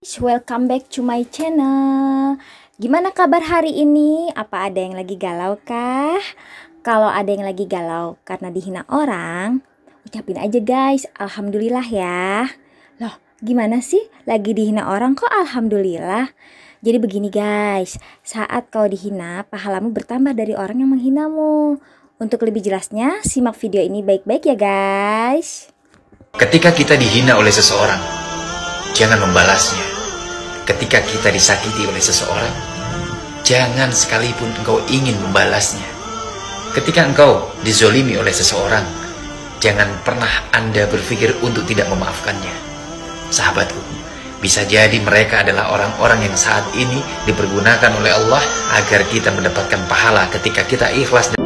Welcome back to my channel. Gimana kabar hari ini? Apa ada yang lagi galau kah? Kalau ada yang lagi galau karena dihina orang, ucapin aja guys, alhamdulillah ya. Loh, gimana sih? Lagi dihina orang kok alhamdulillah? Jadi begini guys, saat kau dihina, pahalamu bertambah dari orang yang menghinamu. Untuk lebih jelasnya, simak video ini baik-baik ya guys. Ketika kita dihina oleh seseorang, jangan membalasnya. Ketika kita disakiti oleh seseorang, jangan sekalipun engkau ingin membalasnya. Ketika engkau dizolimi oleh seseorang, jangan pernah Anda berpikir untuk tidak memaafkannya. Sahabatku, bisa jadi mereka adalah orang-orang yang saat ini dipergunakan oleh Allah agar kita mendapatkan pahala ketika kita ikhlas